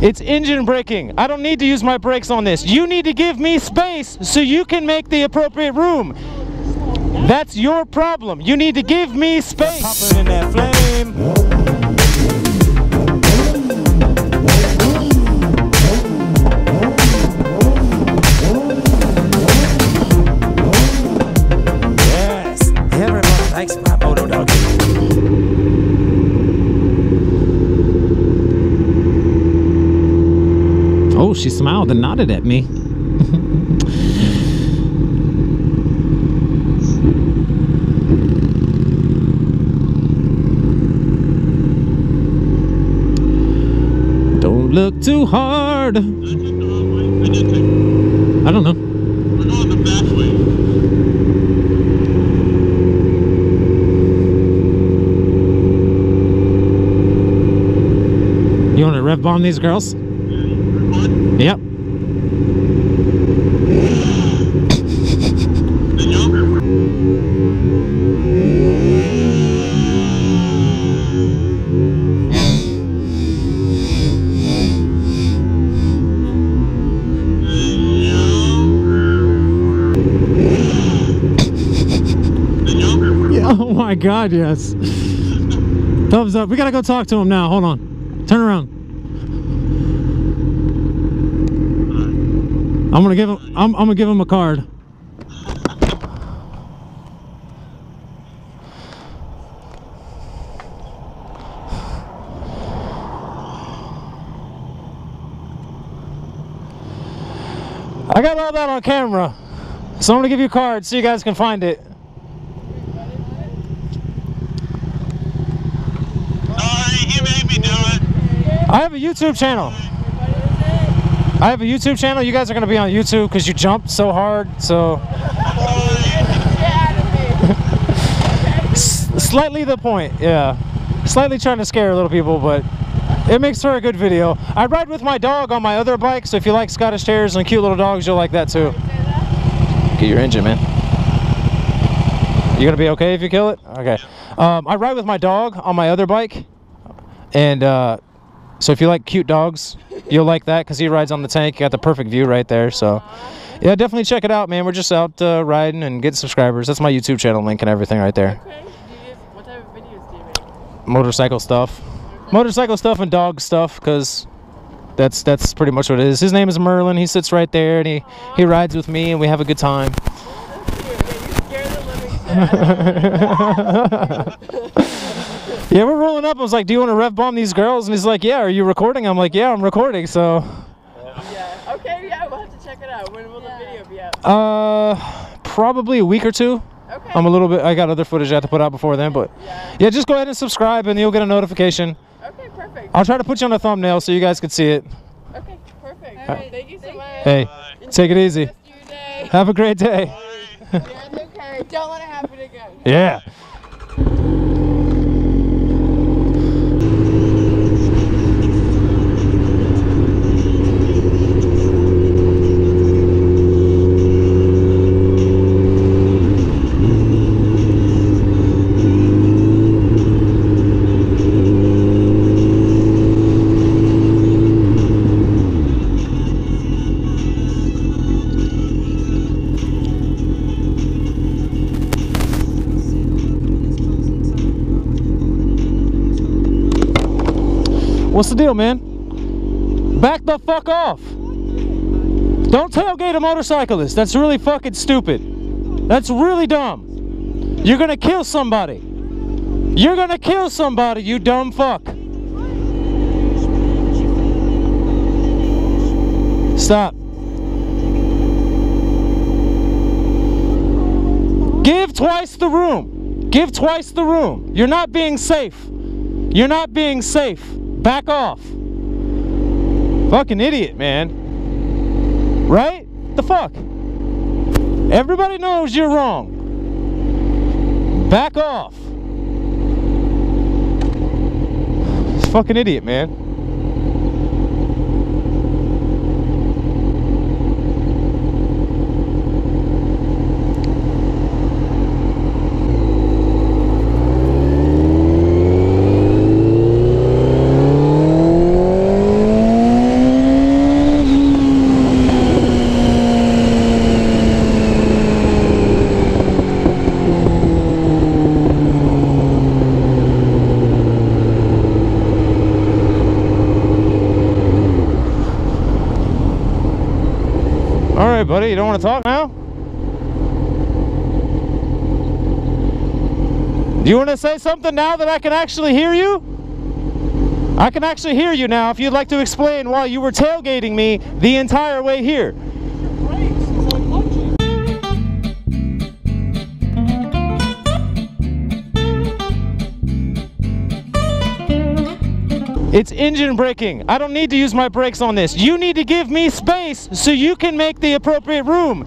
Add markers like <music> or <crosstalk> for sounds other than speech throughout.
It's engine braking. I don't need to use my brakes on this. You need to give me space so you can make the appropriate room. That's your problem. You need to give me space. She smiled and nodded at me. Don't look too hard. I don't know. You want to rev bomb these girls? God, yes. Thumbs up. We gotta go talk to him now. Hold on. Turn around. I'm gonna give him. I'm, I'm gonna give him a card. I got all that on camera. So I'm gonna give you a card so you guys can find it. Sorry, he made me do it. I have a YouTube channel. I have a YouTube channel. You guys are gonna be on YouTube because you jumped so hard. So <laughs> slightly the point, yeah. Slightly trying to scare little people, but it makes for a good video. I ride with my dog on my other bike, so if you like Scottish Terriers and cute little dogs, you'll like that too. Get your engine, man. You gonna be okay if you kill it? Okay. Um, I ride with my dog on my other bike, and uh, so if you like cute dogs, you'll like that because he rides on the tank. You got the perfect view right there. So yeah, definitely check it out, man. We're just out uh, riding and getting subscribers. That's my YouTube channel link and everything right there. Okay. Do you use, what type of videos do you make? Motorcycle stuff, motorcycle stuff and dog stuff because that's that's pretty much what it is. His name is Merlin. He sits right there and he he rides with me and we have a good time. <laughs> <laughs> Cute. Yeah, you scare the living shit. Yeah, we're rolling up. I was like, "Do you want to rev bomb these girls?" And he's like, "Yeah." Are you recording? I'm like, "Yeah, I'm recording." So, yeah. Okay. Yeah. We'll have to check it out. When will the video be out? uh, probably a week or two. Okay. I'm a little bit. I got other footage I have to put out before then, but yeah. yeah, just go ahead and subscribe, and you'll get a notification. Okay. Perfect. I'll try to put you on a thumbnail so you guys can see it. Okay. Perfect. All right. Thank you so much. Hey, take it easy. Rest of your day. Have a great day. <laughs> Yeah, it's okay. Don't let it happen again. Yeah. What's the deal, man? Back the fuck off. Don't tailgate a motorcyclist. That's really fucking stupid. That's really dumb. You're gonna kill somebody. You're gonna kill somebody, you dumb fuck. Stop. Give twice the room. Give twice the room. You're not being safe. You're not being safe. Back off. Fucking idiot, man. Right? The fuck? Everybody knows you're wrong. Back off. Fucking idiot, man. buddy. You don't want to talk now? Do you want to say something now that I can actually hear you? I can actually hear you now if you'd like to explain why you were tailgating me the entire way here. It's engine braking. I don't need to use my brakes on this. You need to give me space so you can make the appropriate room.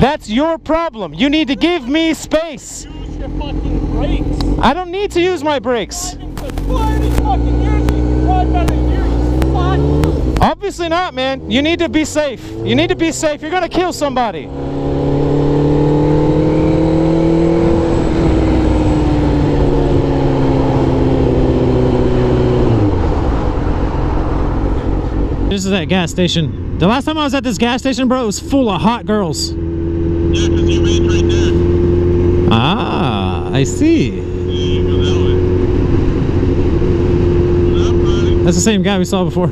That's your problem. You need to give me space. Use your fucking brakes. I don't need to use my brakes. For 20 fucking years, you can drive better than you. Fuck. Obviously not, man. You need to be safe. You need to be safe. You're gonna kill somebody. This is that gas station. The last time I was at this gas station, bro, it was full of hot girls. Yeah, because your mate's right there. Ah, I see. Yeah, you go that way. Up? That's the same guy we saw before.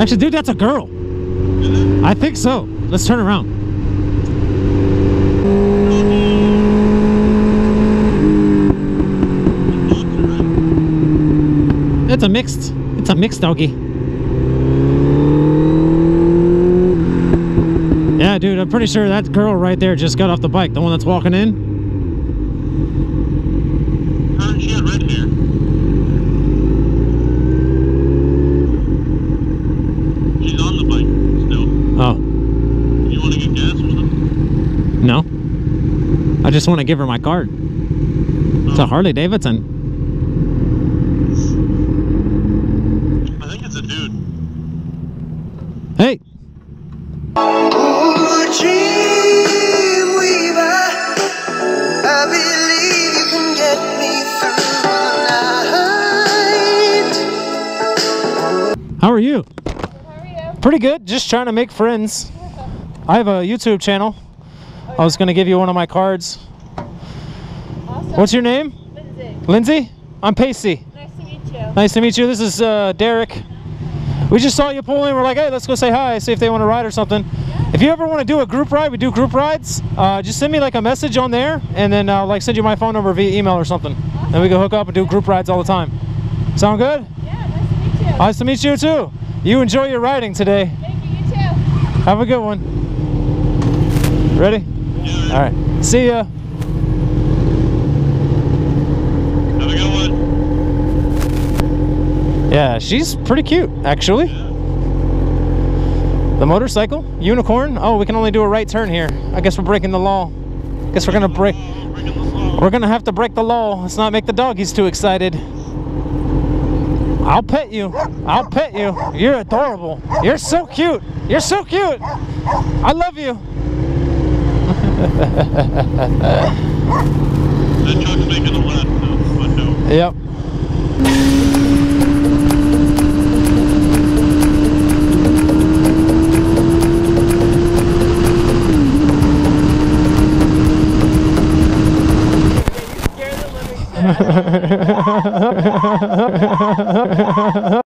Actually, dude, that's a girl. I think so. Let's turn around. It's a mixed. It's a mixed doggy. Yeah, dude, I'm pretty sure that girl right there just got off the bike. The one that's walking in. Her, she had red hair. She's on the bike still. Oh, You want to get gas or something? no. I just want to give her my card. It's a oh. Harley Davidson. Pretty good. Just trying to make friends. I have a YouTube channel. I was gonna give you one of my cards. Awesome. What's your name? Lindsay? Lindsay? I'm Pacey. Nice to meet you. Nice to meet you. This is uh, Derek. We just saw you pulling. We're like, hey, let's go say hi, see if they want to ride or something. If you ever want to do a group ride, we do group rides. Uh, just send me like a message on there, and then I'll like send you my phone number via email or something. Then we can hook up and do group rides all the time. Sound good? Yeah, nice to meet you. Nice to meet you too. You enjoy your riding today. Thank you, you too. Have a good one. Ready? Yeah, All right. See ya. have a good one. Yeah, she's pretty cute, actually. The motorcycle, unicorn. Oh, we can only do a right turn here. I guess we're breaking the law. Guess we're gonna break. Breaking the law. We're gonna have to break the law. Let's not make the doggies too excited. I'll pet you. I'll pet you. You're adorable. You're so cute. You're so cute. I love you. That truck's making a left, but no. Yep. You're the living shit.